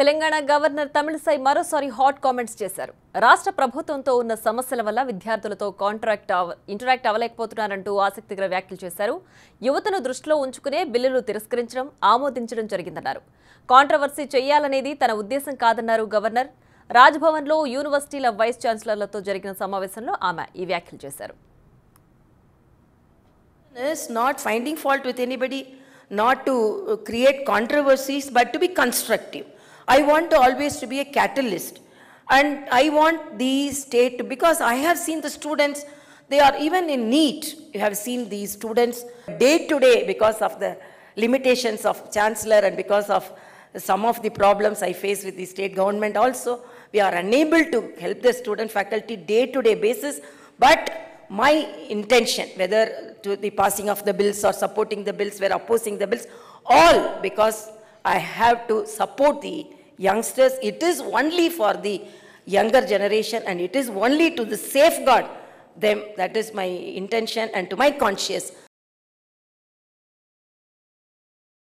Telangana governor Tamilisai మరోసారి hot comments చేశారు. రాష్ట్ర ప్రభుత్వంతో ఉన్న సమస్యల వల్ల విద్యార్థులతో కాంట్రాక్ట్ ఇంటరాక్ట్ అవ్వలేకపోతున్నారంటూ ఆసక్తికర వ్యాఖ్యలు చేశారు. యువతను దృష్టిలో ఉంచుకునే బిల్లులు తిరస్కరించడం ఆమోదించడం జరిగిందన్నారు. కాంట్రవర్సీ చేయాలనేది తన ఉద్దేశం కాదన్నారు గవర్నర్. రాజ్భవన్లో యూనివర్సిటీల వైస్ ఛాన్సలర్లతో జరిగిన సమావేశంలో ఆమె ఈ వ్యాఖ్యలు చేశారు. Is not finding fault with anybody, not to create controversies, but to be constructive. I want always to be a catalyst. And I want the state to, because I have seen the students, they are even in need. You have seen these students day to day because of the limitations of chancellor and because of some of the problems I face with the state government also. We are unable to help the student faculty day to day basis, but my intention, whether to the passing of the bills or supporting the bills, we're opposing the bills, all because I have to support the youngsters. It is only for the younger generation and it is only to the safeguard them. That is my intention and to my conscience.